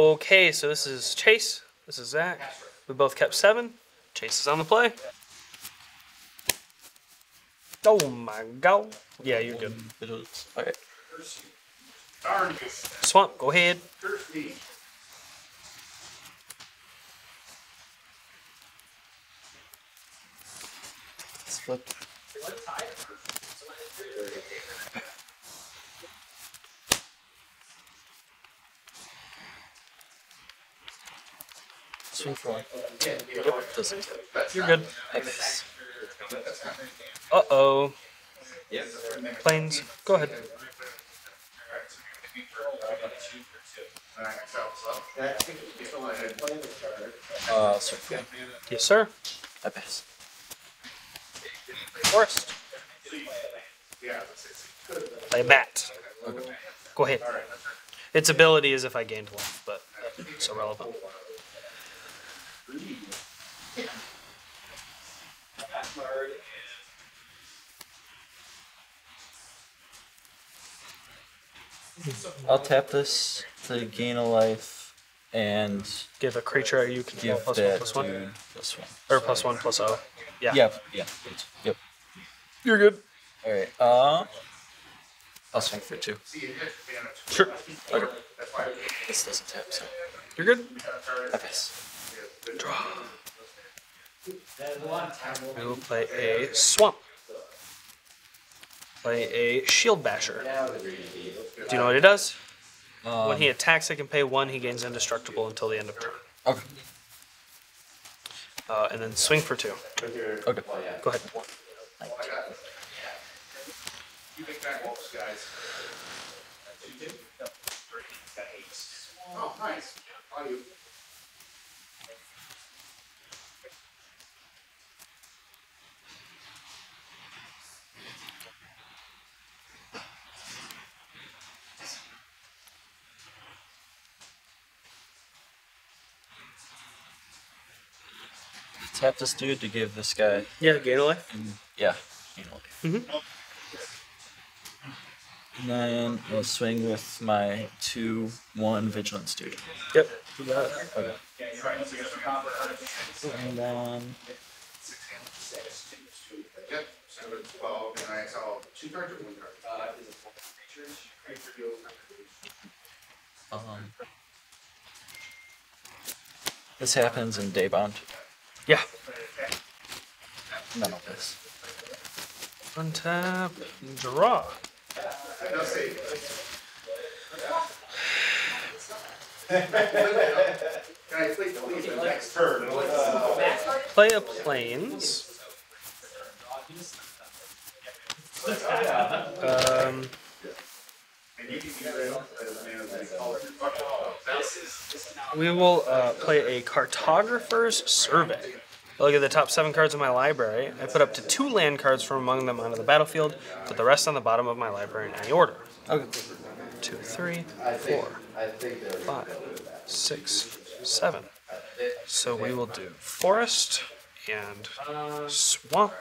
Okay, so this is Chase. This is Zach. We both kept seven. Chase is on the play. Oh my god. Yeah, you're good. Okay. Swamp, go ahead. Curse Swing for one. Doesn't. You're good. I miss. Uh oh. Plains, go ahead. Uh, for. Yes, sir. I pass. Forest. Play bat. Okay. Go ahead. Its ability is if I gained life, but I'll tap this to gain a life and Give a creature you control give plus one that plus one. dude plus one. Or plus one plus O. Yeah. Yeah, yeah. Yep. You're good. Alright, uh. I'll swing for two. Sure. Okay. This doesn't tap, so. You're good. I pass. Draw. We will play a swamp. Play a shield basher. Do you know what he does? Um, When he attacks, he can pay one. He gains indestructible until the end of turn. Okay. Uh, and then swing for two. Okay. Go ahead. You big fat wolves, guys. Oh, nice. Tap this dude to give this guy. Yeah, gain a life. Yeah. gain a life. Mhm. And then I'll swing with my 2 1 vigilance dude. Yep. You got it. Okay. And then. Yep. Twelve, and I saw two cards or one card? Um, this happens in Daybound. Yeah. None of this. Untap. Draw. Play a Plains. Um, we will uh, play a cartographer's survey. I look at the top seven cards of my library. I put up to two land cards from among them onto the battlefield. Put the rest on the bottom of my library in any order. Okay. Two, three, four, five, six, seven. So we will do forest and swamp,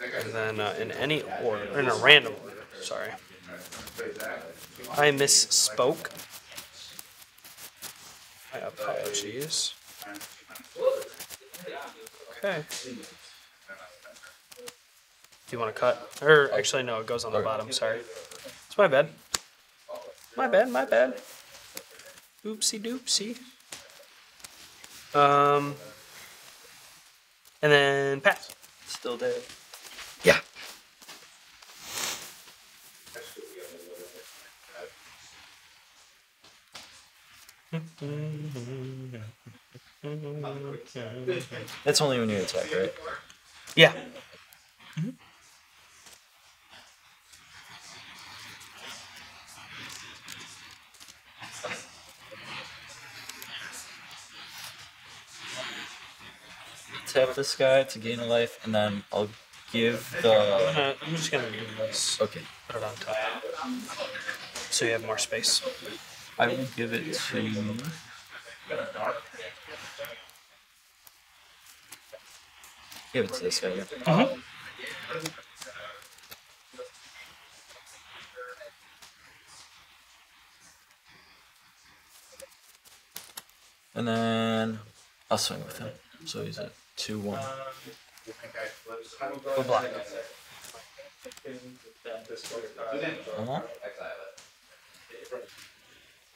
and then uh, in any order, in a random order. Sorry, I misspoke. My apologies. Okay. Do you want to cut? Or actually, no, it goes on the bottom. Sorry. It's my bad. My bad, my bad. Oopsie doopsie. Um, and then pass. Still dead. Yeah. That's only when you attack, right? Yeah. Tap this guy to gain a life, and then I'll give the. Uh, I'm just gonna do this. Okay. Put it on top. So you have more space. I will give it to. Give it to this guy. Yeah. Mm-hmm. And then I'll swing with him. So he's at 2 1. Go black. Uh-huh.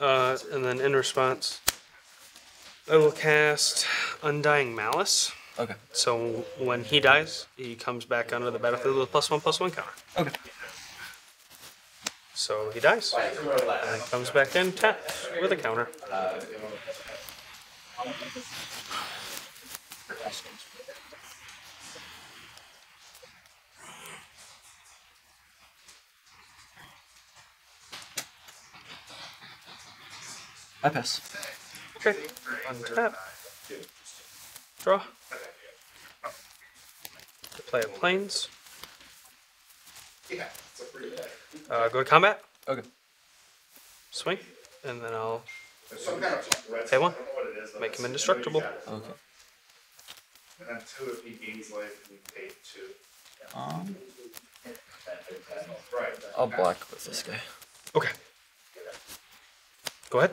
Uh, and then in response, I will cast Undying Malice. Okay. So when he dies, he comes back onto the battlefield with plus one plus one counter. Okay. So he dies. And comes back in tapped with a counter. I pass. Okay. Untap. Draw. Play of Plains. Yeah, it's a pretty bad. Uh, go to combat. Okay. Swing. And then I'll There's some kind of red. Pay one. I don't know what it is, though. make him indestructible. Okay. And then two if he gains life, we pay two. Um, I'll block with this guy. Okay. Go ahead.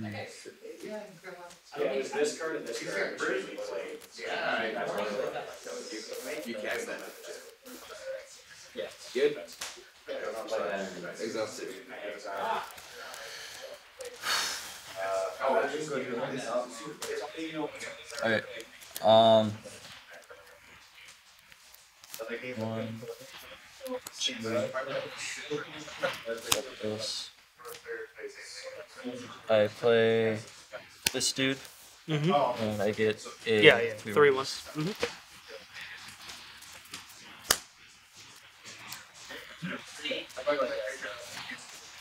stuff. Because the card says it's a exit card. Nothing to think of. Yeah, it was this card and this He's card. got pretty played. Yeah. I know. You cast that. Yeah, good. Exhausted. Okay. Um, one, this. I play this dude, Mm-hmm. and I get a Yeah, yeah. Three one. ones. Mm-hmm.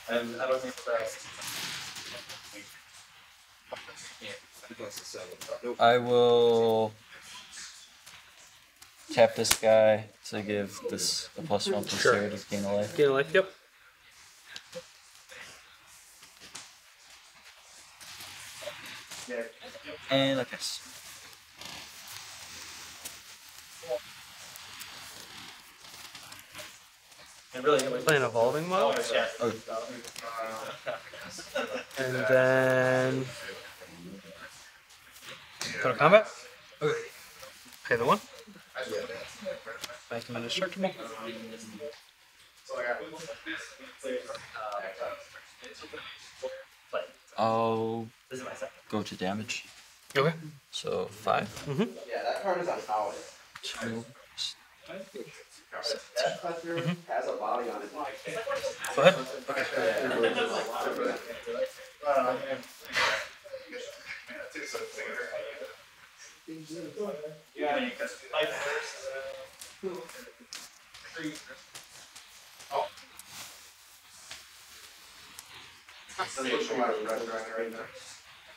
And I don't think that's. I will tap this guy to give this a plus one plus Sure. zero to gain a life. Gain a life. Yep. And like this. And really, Playing evolving mode. Oh, And then go to combat. Okay. Pay the one. Make him indestructible. I'll This is my second. go to damage. Okay. So five, mm-hmm. Yeah, that card is on power. two, That mm-hmm. fucker has a body on it. Go ahead. Okay. Yeah, because life first.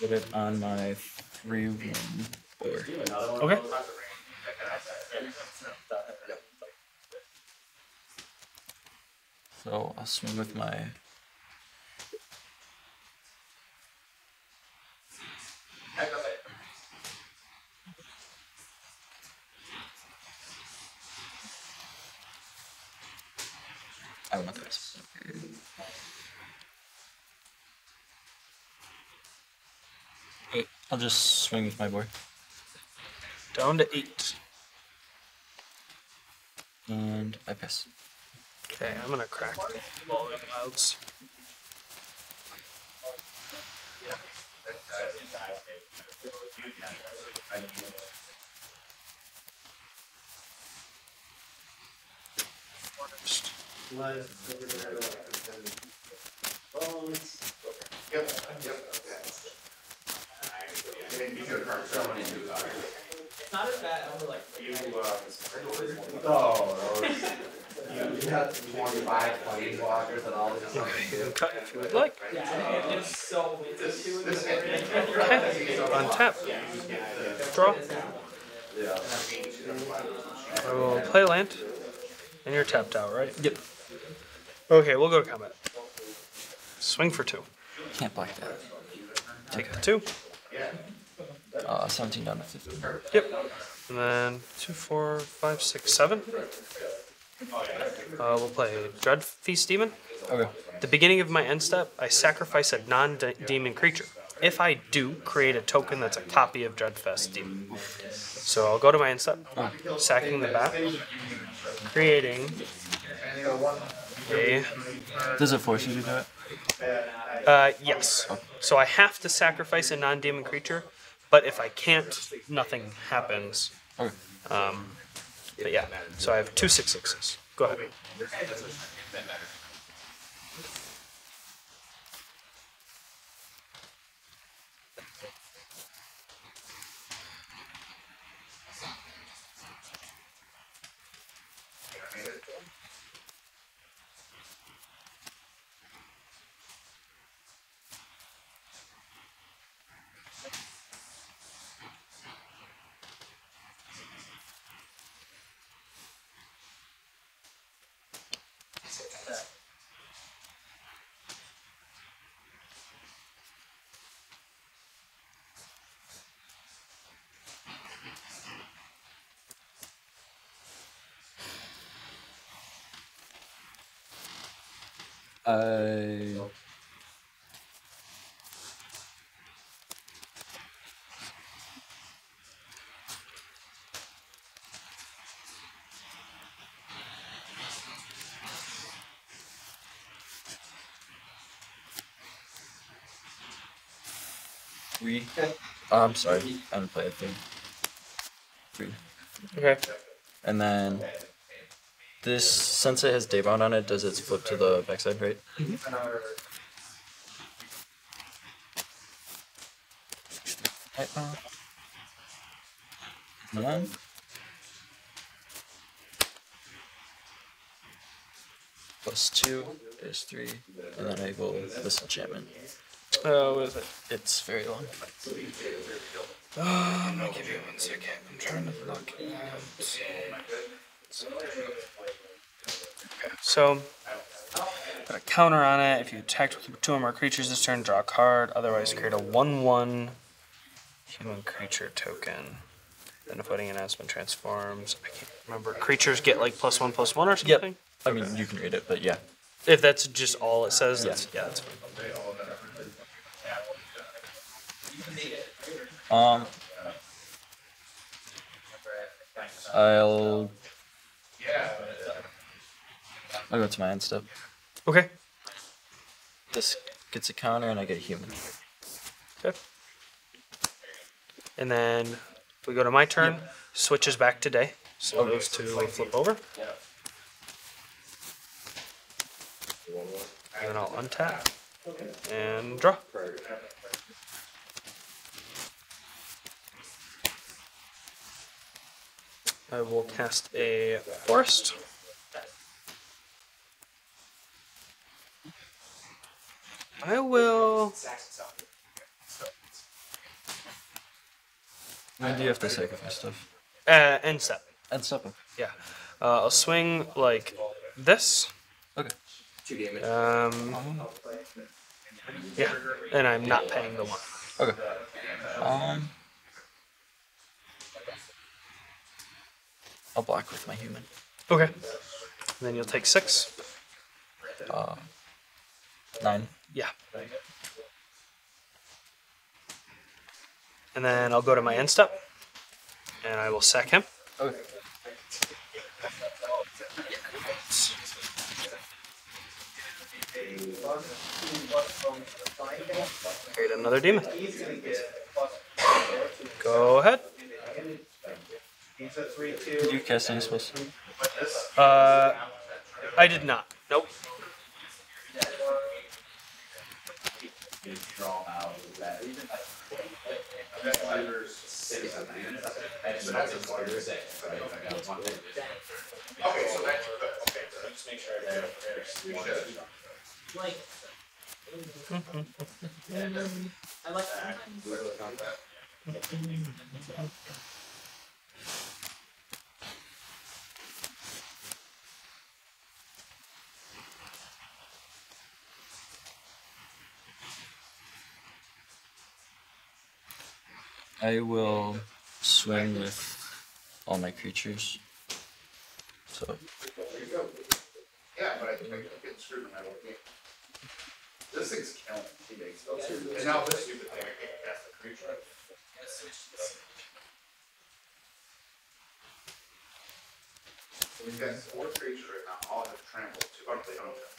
put it on my three room board. Okay. So I'll swing with my I want this. I'll just swing with my board. Down to eight. And I pass. Okay, I'm gonna crack the clouds. First. Yep, yep, okay. And you could have someone into it. It's not as bad, I'm like. You, uh. Oh, You had twenty-five plane walkers and all this You can cut if you would like. Yeah, and it- it's so windy too. This, Okay, untap. Draw. I will play land. And you're tapped out, right? Yep. Okay, we'll go combat. Swing for two. Can't block that. Take the two. Uh, 17 down to 15. Yep. And then 2, 4, 5, 6, 7. Uh, we'll play Dreadfeast Demon. Okay. The beginning of my end step, I sacrifice a non-demon creature. If I do, create a token that's a copy of Dreadfeast Demon. So I'll go to my end step, sacking the bat, creating a Does it force you to do it? Uh, yes. So I have to sacrifice a non-demon creature, but if I can't, nothing happens. Okay. Um, but yeah, so I have two six sixes. Go ahead. I. Three. Oh, I'm sorry. I haven't played a thing. Three. Okay. And then this, since it has Daybound on it, does it flip to the backside, right? Uh, One. Plus two is three, and then I will this enchantment. Uh, what is it? It's very long. Uh, I'm gonna give you one second. I'm trying to look at. Okay, so put a counter on it. If you attacked with two or more creatures this turn, draw a card. Otherwise, create a one-one human creature token. Then if wedding announcement transforms, I can't remember. Creatures get like plus one, plus one or something? Yep. I mean, you can read it, but yeah. If that's just all it says, Yeah. that's, yeah, that's fine. Um, I'll. I'll go to my end step. Okay. This gets a counter, and I get a human. Okay. And then we go to my turn. Switches back to day. So oh. those two will flip over. Yeah. And then I'll untap and draw. I will cast a forest. I will. When do you have to sacrifice stuff? Uh, end step. End step. Yeah. Uh, I'll swing like this. Okay. Um, yeah. And I'm not paying the one. Okay. Um. I'll block with my human. Okay. And then you'll take six. Uh, nine. Yeah. And then I'll go to my end step, and I will sack him. Okay. Create another demon. Go ahead. Did you cast any spells? Uh, I did not. Nope. Okay, so that's, okay, so just make sure. Like. I like I will swing with all my creatures. So There you go. Yeah, but I think I'm getting screwed no matter what game. This thing's killing. He makes no sense. And now this stupid thing, I can't cast the creature. We've got four creatures right now, all have trample, two, oh, they don't have.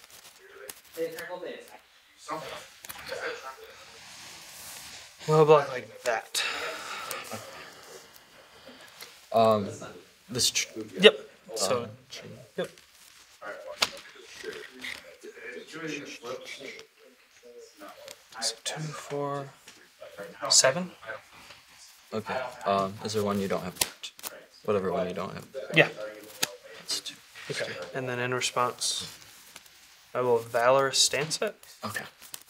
They turned this. Something. I said trample. We'll block like that. Um, this Yep. So, um, yep. Alright, watch. Did you anything flip? No. So two, four, seven. okay. Um, is there one you don't have? Whatever one you don't have. Yeah. Okay. And then in response, I will valorous stance it. Okay.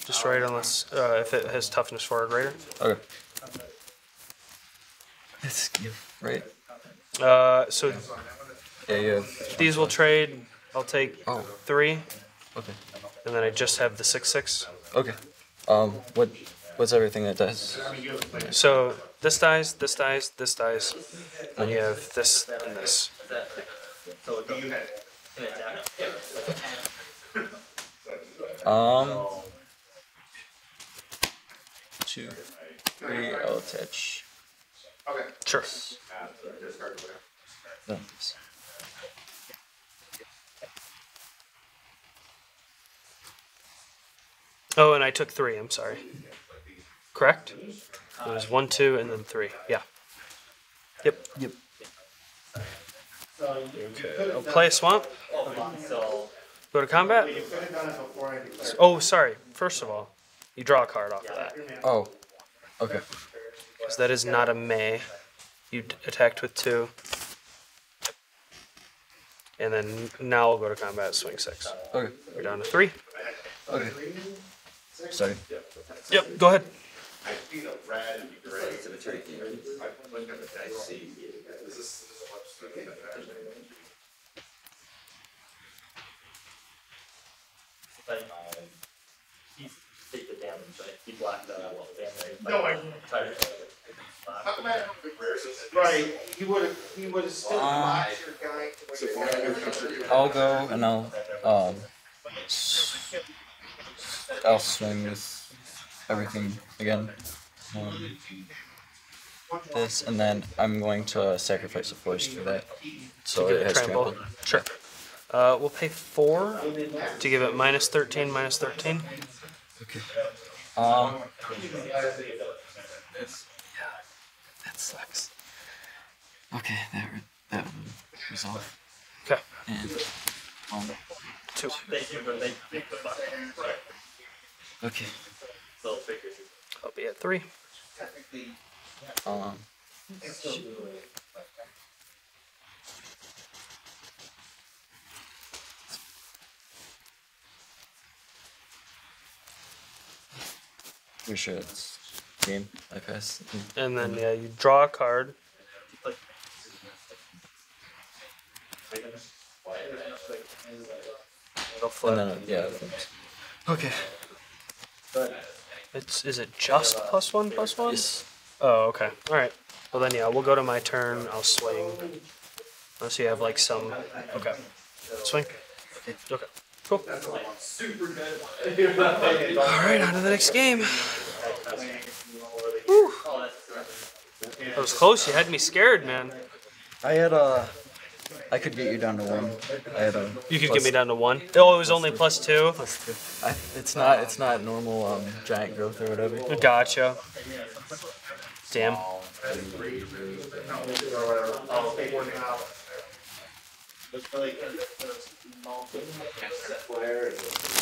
Destroy it unless uh, if it has toughness four or greater. Okay. That's right. Uh, so Yeah, have. these will trade. I'll take Oh. three, Okay. and then I just have the six six. Okay. Um, what? What's everything that does? So this dies, this dies, this dies. and you have this and this. So it You had. can attack. Um, two, three. I'll attach. Okay. Sure. Discard whatever. This. Oh, and I took three. I'm sorry. Correct. It was one, two, and then three. Yeah. Yep. Yep. Okay. I'll play a swamp. Go to combat. Oh, sorry. First of all, you draw a card off of that. Oh. Okay. Because that is not a May. You attacked with two. And then now we'll go to combat, swing six. Okay. We're down to three. Okay. Sorry. Yep, go ahead. I think a red and gray. I looked at the dice. Is this, this is what's the effect? He take the damage, right? He blocked that uh, well, damage. No, I- Tired. How come I have a big rare system? Right, he would've, he would've still Um, bought your guy. I'll go and I'll um. s- I'll swing with everything again. Um, this and then I'm going to sacrifice a forest for that, so Get it has trample. trample. Sure. Uh, we'll pay four to give it minus 13, minus 13. Okay. Um. That sucks. Okay, that re- that would resolve. Okay. And um. Two. Thank you, but they pick the fuck. Okay. I'll be at three. Um. You sure it's game? I pass. And then, yeah, you draw a card. It'll And then uh, yeah. it flips. Okay. It's is it just plus one plus one? Yes. Oh, okay. All right. Well then, yeah, we'll go to my turn. I'll swing. Unless you have like some. Okay. Swing. Okay. Cool. Super good. All right, on to the next game. That was close. You had me scared, man. I had a. I could get you down to one. I had a. You could get me down to one. Oh, it was only plus two. plus two. I, it's not. It's not normal um, giant growth or whatever. Gotcha. Damn. All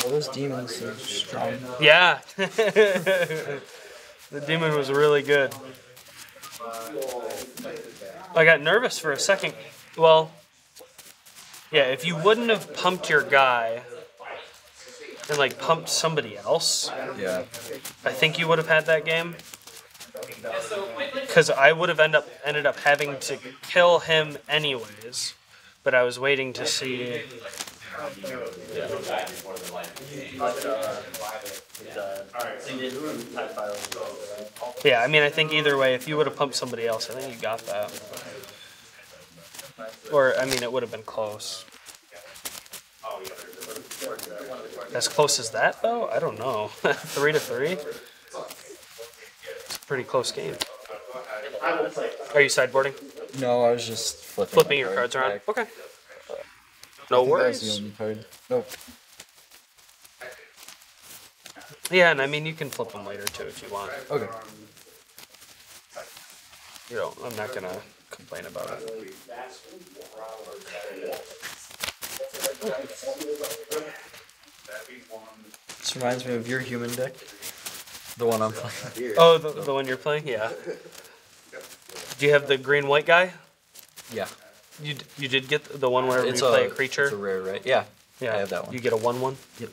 those demons are strong. Yeah. the demon was really good. I got nervous for a second. Well, yeah, if you wouldn't have pumped your guy and like pumped somebody else, Yeah. I think you would have had that game. Because I would have end up ended up having to kill him anyways, but I was waiting to see. Yeah, I mean, I think either way, if you would have pumped somebody else, I think you got that. Or, I mean, it would have been close. As close as that, though? I don't know. three to three? It's a pretty close game. Are you sideboarding? No, I was just flipping. Flipping my your cards around? back. Okay. I No think That was the worries. only card. Nope. Yeah, and I mean, you can flip them later too if you want. Okay. You know, I'm not gonna complain about it. This reminds me of your human deck. The one I'm playing. Oh, the, the one you're playing? Yeah. Do you have the green white guy? Yeah. You d- you did get the one where It's you play a creature. It's a rare, right? Yeah. Yeah, I have that one. You get a one one. Yep.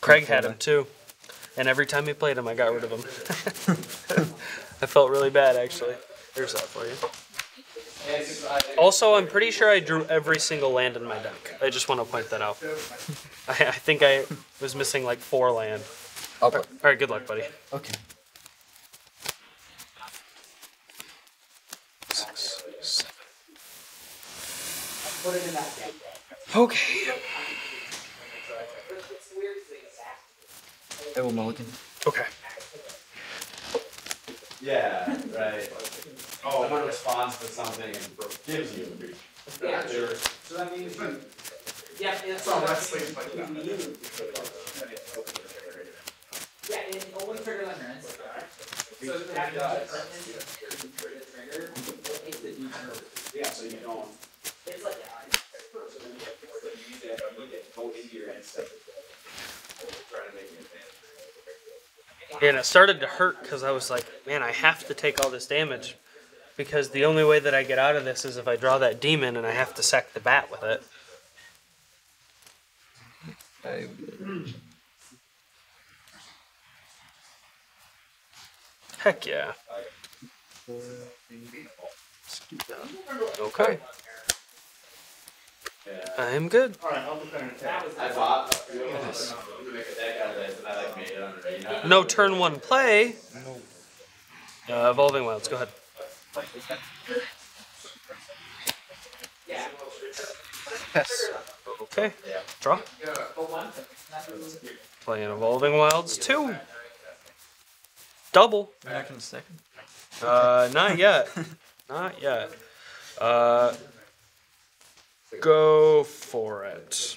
Craig had him too, and every time he played him, I got rid of him. I felt really bad actually. There's that for you. Also, I'm pretty sure I drew every single land in my deck. I just want to point that out. I, I think I was missing like four land. I'll play. All right, good luck, buddy. Okay. Six, seven. Okay. I will mulligan. Okay. Yeah, right. Oh, someone responds to something and gives you a creature. Yeah, sure. So that means, yeah, it's So all that's that's like, like, Yeah, and only trigger limits. So that does. Trigger, it's the deterrent. Yeah, so you don't. It's like, Go into your head stuff. Try to make it And it started to hurt because I was like, man, I have to take all this damage. Because the only way that I get out of this is if I draw that demon and I have to sack the bat with it. I, Heck yeah. Okay. I'm good. I bought a few of them to make a deck out of this, and I like made it underneath. No turn one play. Uh, Evolving Wilds, go ahead. Yes. Okay. Draw. Playing Evolving Wilds 2. Double. you're not second? Uh, not yet. Not yet. Uh, go for it.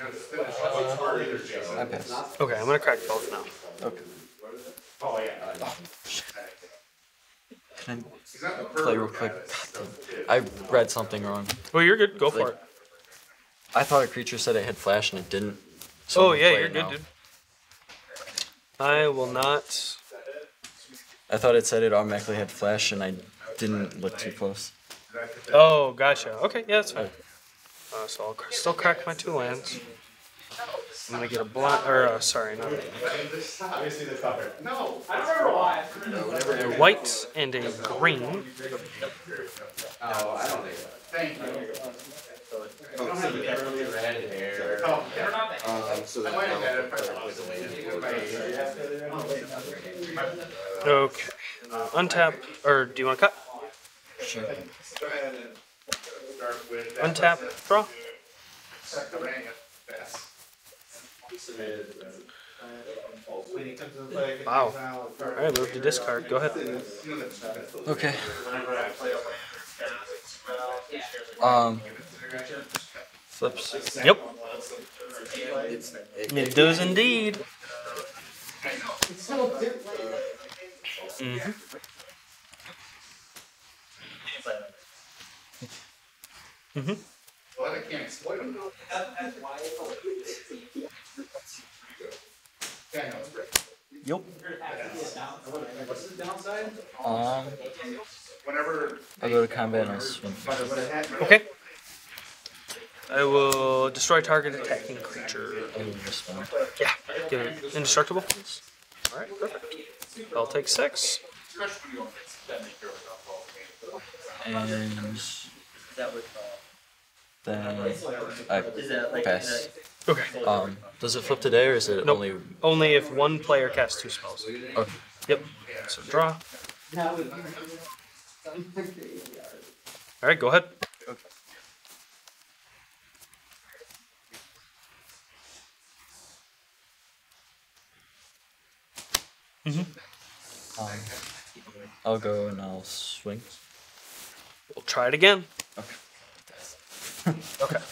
I pass. Okay, I'm gonna crack both now. Okay. oh, yeah. Oh, Can He's not the I play real quick? guy, God damn. I read something wrong. Well, you're good. Go for Like- it. I thought a creature said it had flash and it didn't. So Oh yeah, you're good, now. dude. I will not. I thought it said it automatically had flash and I didn't look too close. Oh, gotcha. Okay, yeah, that's fine. Uh, so I'll cr- still crack my two lands. I'm gonna get a black, or uh, sorry, not Obviously the. No. I don't remember why. a white and a green. Oh, I don't think. Thank you. Curly red hair. Oh, they're not that. Um, so I might have had it, but put I was with waiting the for my Okay. Untap, or do you want to cut? Sure. Go ahead and start with. that. Untap, draw. Second ring it fast. When he comes to the play, Wow. Alright, move to discard. Go ahead. Okay. Um. Flips. Yep. It does indeed. Well, I can't exploit him. Yeah, I know, it's great. Yep. What's the downside? Um. Whenever. I'll go to combat I'll swing. But it had- Okay. I will destroy target attacking creature. Yeah. Give it indestructible. Alright, perfect. I'll take six. And That then I is that like? pass. Okay. Um. Does it flip today or is it Nope. only? Only if one player casts two spells. Okay. Yep. So draw. Alright, go ahead. Um. I'll go and I'll swing. We'll try it again. Okay.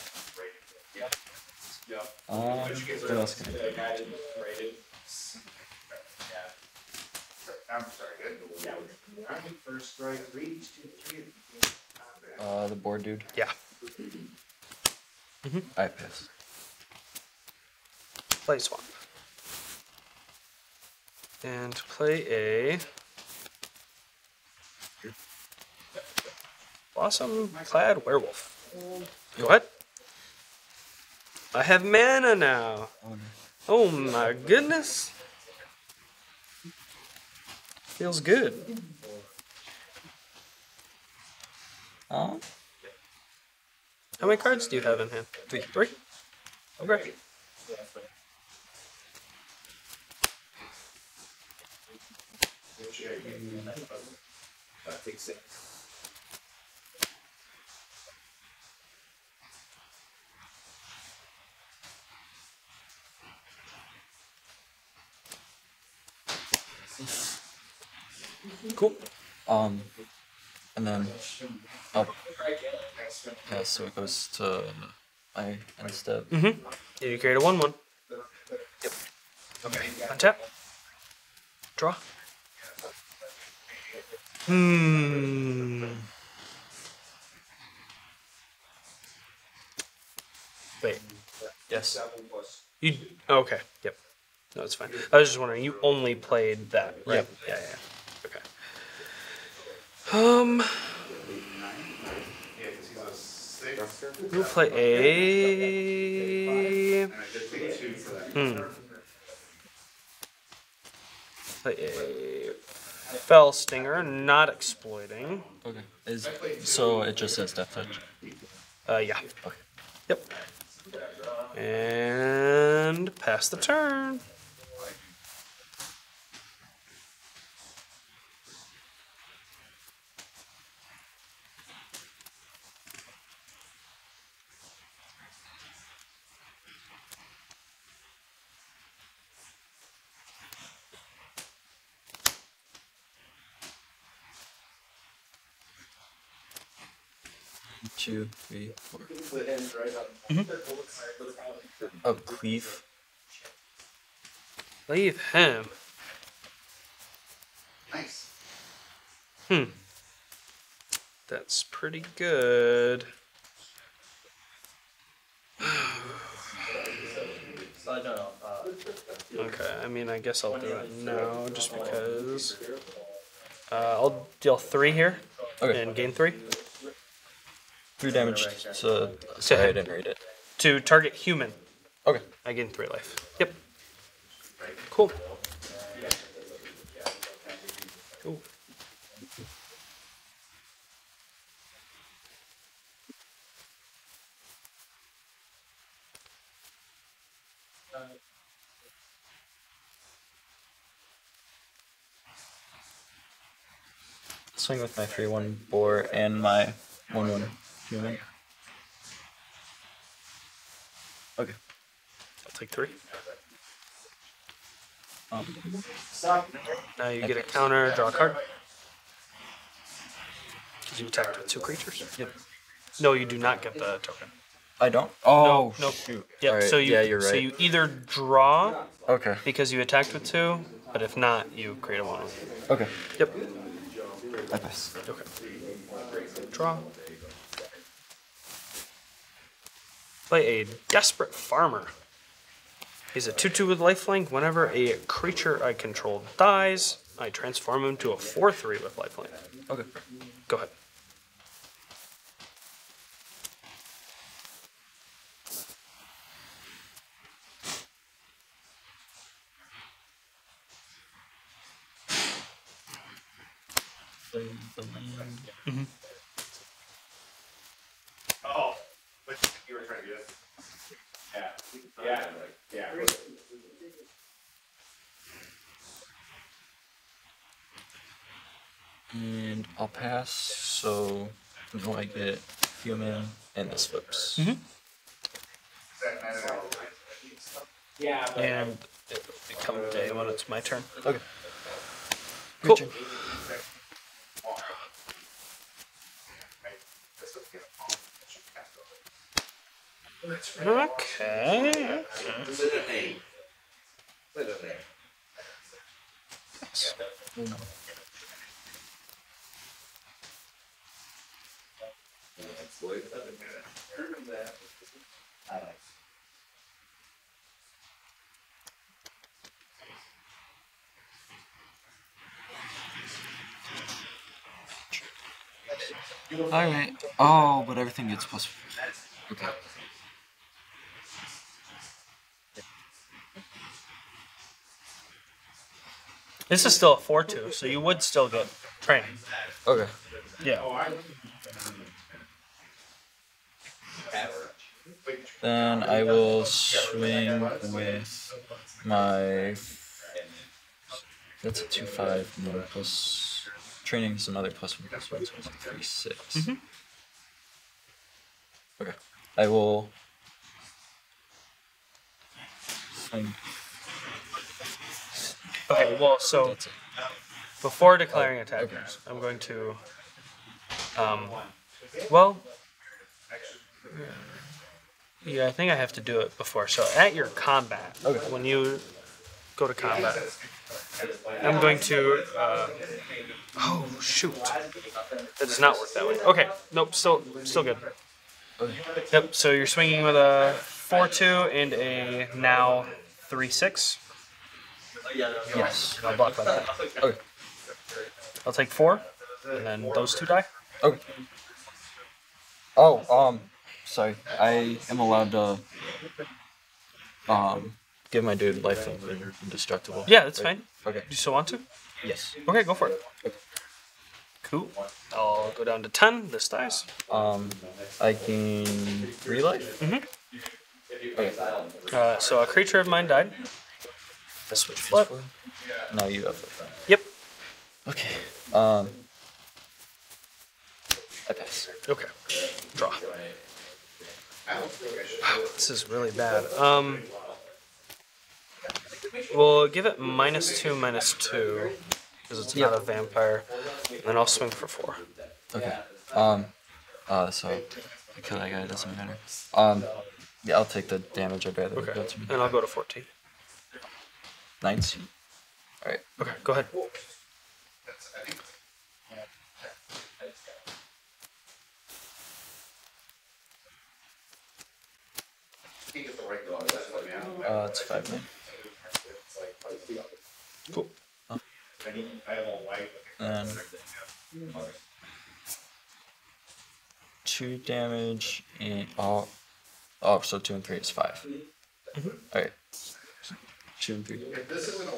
Um. What else can I do? I'm sorry, good. First strike, reach, two, three. Uh, the board dude. Yeah. I piss. Play swap. And play a Blossom clad werewolf. Go ahead. I have mana now. Oh. My goodness. Feels good. Um. How many cards do you have in hand? Three. Three? Okay. Take six. Cool. Um. And then I'll pass so it goes to my instead. Mm-hmm. Did you create a one one? Yep. Okay. Untap. Draw. Hmm. Wait. Yes. You okay? Yep. No, it's fine. I was just wondering. You only played that, right? Yep. Yeah. Yeah. Okay. Um. Yeah, 'cause he's a six. We'll play a. And I did take two for that. Hmm. Play a fell stinger, not exploiting. Okay. Is so it just says death touch. Uh, yeah. Okay. Yep. And pass the turn. Two, three, four. Oh, cleave. Leave him. Nice. Hmm. That's pretty good. No, no, Okay, I mean, I guess I'll do it now just because. Uh, I'll deal three here Okay. and gain three Three damage to. So I didn't read it. To target human. Okay. I gain three life. Yep. Cool. Cool. Swing with my 3 1 boar and my 1 1 Okay. I'll take three. Um, Now you get a counter, draw a card. Because you attacked with two creatures. Yep. No, you do not get the token. I don't? Oh, no. shoot. Yep. Alright, So you yeah, you're right. so you either draw Okay. because you attacked with two, but if not, you create a one. Okay. Yep. I pass. Okay. Draw. Play a desperate farmer. He's a 2 2 with lifelink. Whenever a creature I control dies, I transform him to a 4 3 with lifelink. Okay. Go ahead. Play the land. Oh, but you were trying to do this. Yeah, yeah, yeah. And I'll pass, so now I get human and this mm-hmm. flips. Yeah, but And it will become day when it's my turn. Okay. Cool. Okay. Alright. Oh, but everything gets plus. Okay. This is still a 4 2, so you would still get training. Okay. Yeah. Oh, Then I will swing with my. That's a 2 5 and plus. Training is another plus 1 plus 1, so it's a 3 6. Okay. I will. Swing. Okay, well, so before declaring attackers, I'm going to. Um, well. Yeah, I think I have to do it before. So at your combat, Okay. when you go to combat, I'm going to. Uh, oh shoot! That does not work that way. Okay, nope, still, still good. Okay. Yep. So you're swinging with a four-two and a now three-six. Yes. I'll block by that. Okay. I'll take four, and then those two die. Okay. Oh, um, sorry. I am allowed to, um, give my dude life and indestructible. Yeah, that's right? fine. Okay. Do you still want to? Yes. Okay, go for it. Okay. Cool. I'll go down to ten. This dies. Um, I gain three life. Okay. Uh, so a creature of mine died. This switch flip. Now you have flip. Yep. Okay. Um, I pass. Okay. Draw. This is really bad. Um. We'll give it minus two, minus two, because it's not a vampire. And then I'll swing for four. Okay. Um, uh, so I kill that guy. It doesn't matter. Um, yeah, I'll take the damage. I'd rather Okay. go to me. And I'll go to fourteen. Nineteen. All right. Okay, go ahead. Uh, it's five nine. Cool. And two damage and oh, oh, so two and three is 5 Mm-hmm. All right. Two and three.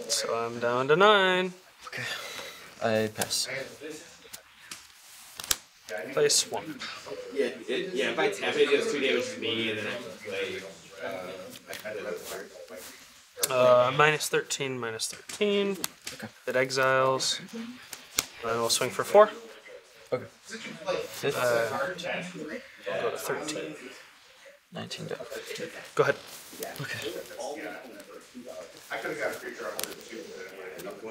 So I'm down to nine. Okay. I pass. Play swamp. Yeah, it, yeah, if I tap it, it does two damage to me, and then I can play, uh, Uh, minus 13, minus 13. Okay. It exiles. And then we'll swing for 4. Okay. Uh, I'll go to 13. 19 down. Go ahead. Okay. I could have got a creature on it too, but I ended up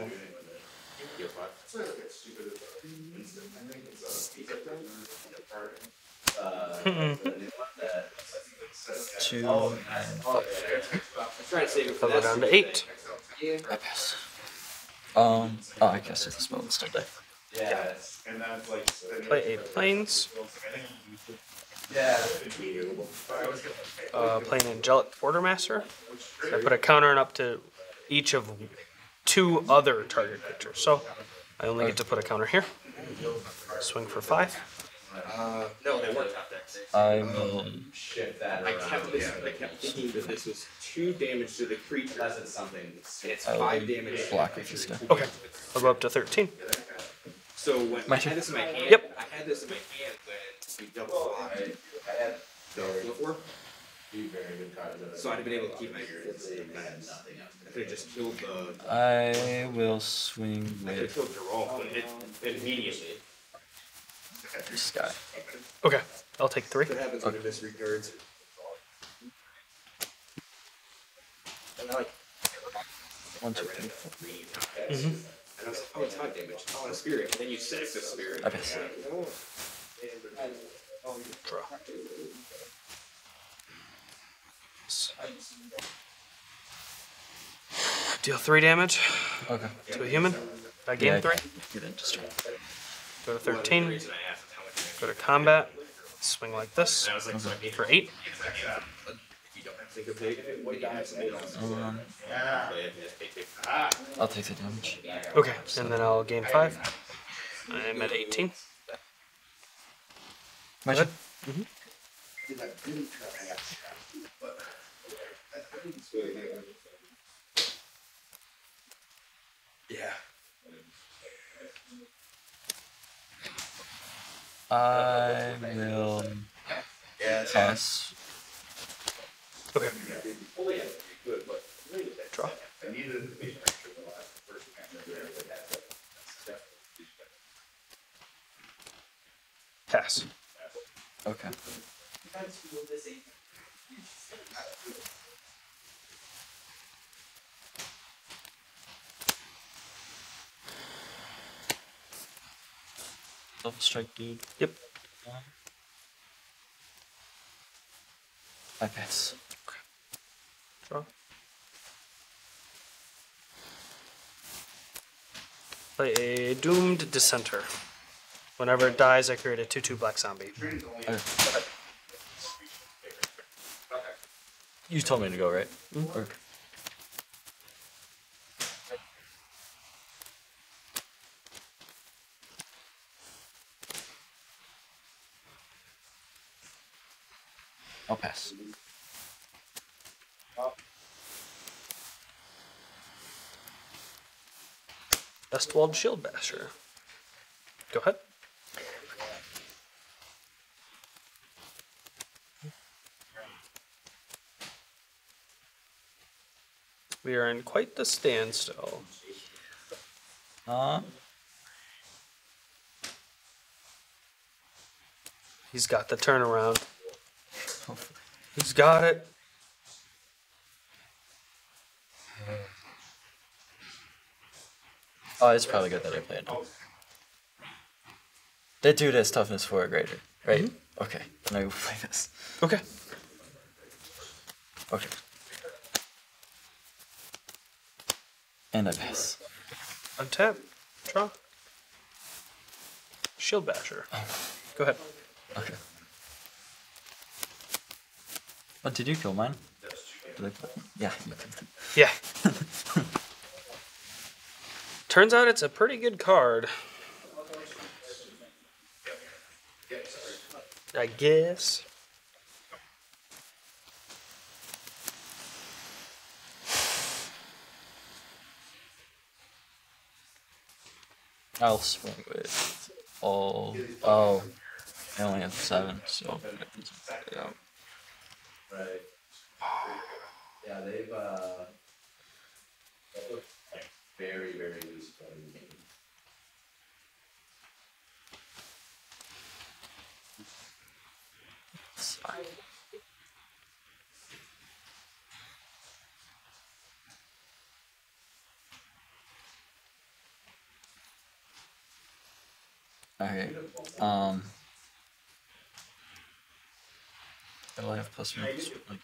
Two and oh, I'm trying to save it for I'll go down to 8. I pass. Um. Oh, I casted the spell instead. Yeah, And that's like. Play 8 Plains. yeah. Uh, play an Angelic Quartermaster. I put a counter and up to each of two other target creatures. So I only get to put a counter here. Swing for 5. Uh, no, they weren't top decks. I will. Shift that I around. kept this, I kept thinking that this was two damage to the creature. Unless it's something. It's I will five damage. block with this guy. Okay. I'll go up to 13. So when My I turn. had this in my hand, Yep. I had this in my hand when we double blocked I had before, two very good cards. that so I'd have been able to keep my I units. had nothing. I could have just killed the. I will swing I could have with killed Geralt it- immediately. This guy. Okay. I'll take 3. What happens when it disregards? And I like One, two, three, four. three top decks. And I was like, oh, it's hot damage. Oh, and a spirit. And then you sack the spirit. I pass. Oh. Draw. Oh, Deal 3 damage Okay. to a human. I gain Yeah, 3. You didn't destroy. Go to The 13. Go to combat. Swing like this. And I was like, so I made For 8. If you don't think of it, what dies and play it, just take it. I'll take the damage. Okay. And then I'll gain 5. I'm at 18. My Good. turn. Yeah. I will pass. Okay. Draw. I needed it to be extra the last first match there, but that's. Pass. Okay. Double strike, dude. Yep. I pass. Draw. Play a Doomed Dissenter. Whenever it dies, I create a 2 2 black zombie. Okay. You told me to go, right? Hmm? Or- I'll pass. Estwald Shield Basher. Go ahead. We are in quite the standstill. Uh, He's got the turnaround. He's got it. Oh, it's probably good that I played. That dude has toughness four or greater, right? Mm-hmm. Okay, then I will play this. Okay. Okay. And I pass. Untap. Draw. Shield Basher. Oh. Go ahead. Okay. Oh, did you kill mine? Did I play? Yeah, you killed it. Yeah. Turns out it's a pretty good card. I guess. I'll swing with all. Oh, I only have seven, so. Yeah. Right. Yeah, they've, uh, that looked like very, very Okay. Um. Will I have plus one? plus one?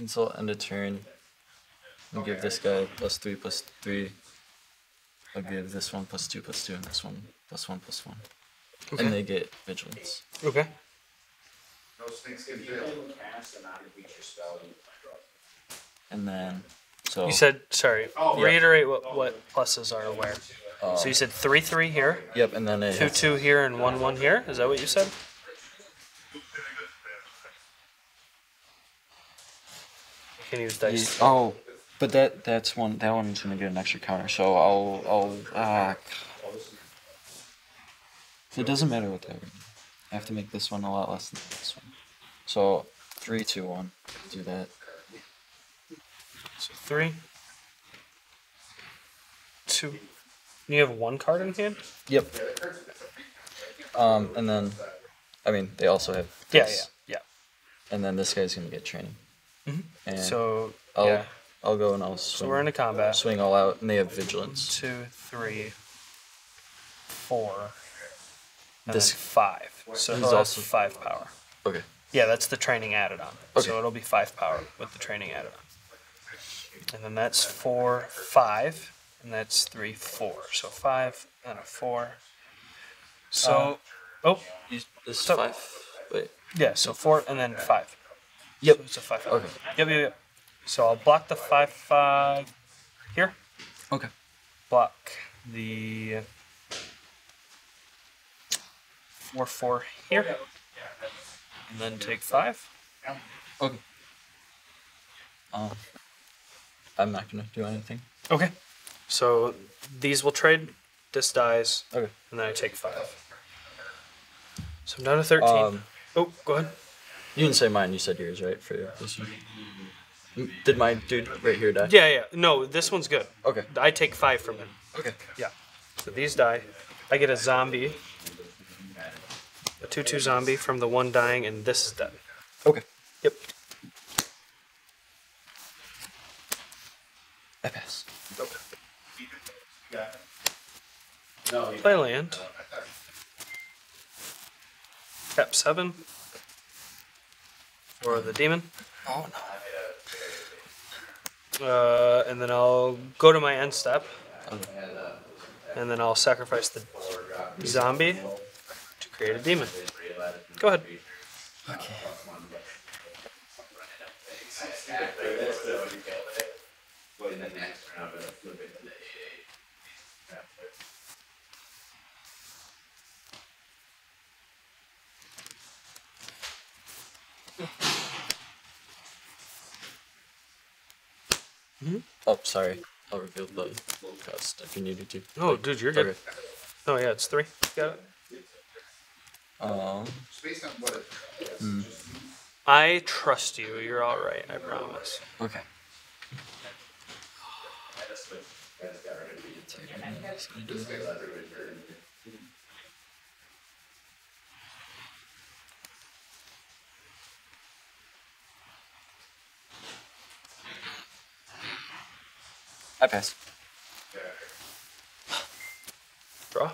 Like, oh. Insult end of turn. I'll give this guy plus three plus three. I'll give this one plus two plus two and this one plus one plus one. Okay. And they get vigilance. Okay. No snakes can fail. And then so You said sorry. Oh, yeah. reiterate what what pluses are where. uh, So you said three three here, Yep, and then it two two here, and one one here. Is that what you said? You can use dice. Ye- oh, but that that's one that one's gonna get an extra counter. So I'll I'll ah. It doesn't matter what that. I have to make this one a lot less than this one. So three, two, one. Do that. So three, two. You have one card in hand. Yep. Um, and then, I mean, they also have. Yeah, this. yeah, And then this guy's gonna get training. Mhm. And. So I'll yeah. I'll go and I'll So swing. we're into combat. swing all out, and they have vigilance. Two, three, four, This- five. So This is also- five power. Okay. Yeah, that's the training added on. Okay. So it'll be five power with the training added on. And then that's four, five, and that's three, four. So five and a four. So, oh, You, this So- five. Wait. yeah, so four and then five. Yep. So it's a five. Okay. Yep, yep, yep. So I'll block the five, five here. Okay. Block the four, four here. And then take five. Okay. Um, I'm not gonna do anything. Okay. So these will trade. This dies. Okay. And then I take five. So I'm down to 13. Um, oh, go ahead. You didn't say mine. You said yours, right? For this one. Did my dude right here die? Yeah, yeah. No, this one's good. Okay. I take five from him. Okay. Yeah. So these die. I get a zombie. A 2 2 zombie from the one dying, and this is dead. Okay. Yep. I pass. No, Play land. Tap 7. For the demon. Oh no. Uh, and then I'll go to my end step. Okay. And then I'll sacrifice the zombie to create a demon. Go ahead. Okay. But in the next round, I'm gonna flip it to the eight eight. Oh, sorry. I'll reveal the cost if you needed to. Oh, dude, you're good. Okay. Oh, yeah, it's three. Got it. Um. It's based on what it. Hmm. I trust you. You're all right. I promise. Okay. I pass. Draw.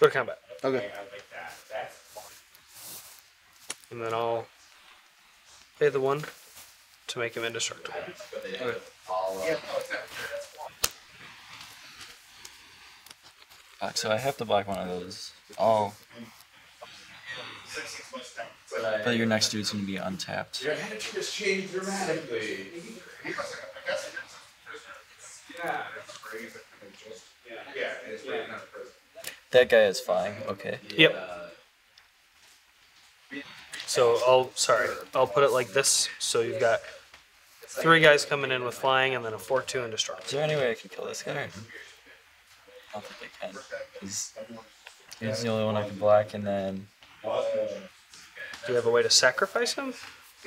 Go to combat. Okay. And then I'll pay the one to make him indestructible. Uh, so I have to block one of those. Oh. But your next dude's gonna be untapped. Your attitude has changed dramatically. Yeah. Yeah, it's really not present. That guy is flying. Okay. Yep. So I'll sorry, I'll put it like this. So you've got three guys coming in with flying, and then a four two and destruct. Is there any way I can kill this guy? I don't think I can. He's, he's the only one I can block, and then Do you have a way to sacrifice him?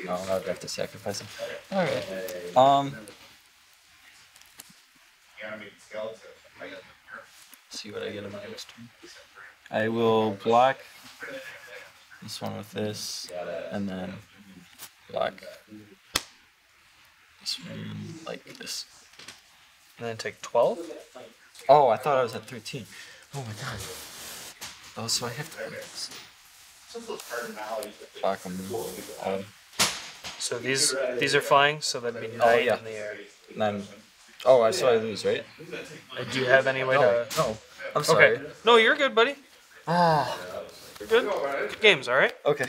no, I would have to sacrifice him. All right. Um. Yeah, skeleton. See what I get on my next turn. I will block this one with this, and then block this one like this. And then take twelve. Oh, I thought I was at 13. Oh my god. Oh, so I have to play. Block them. Um, So these these are flying. So that'd be nine Oh, yeah. in the air. and then. Oh, I saw I lose, right? Uh, Do you have any way No, to? no. I'm sorry. Okay. No, you're good, buddy. Ah. You're good. Good games, all right. Okay.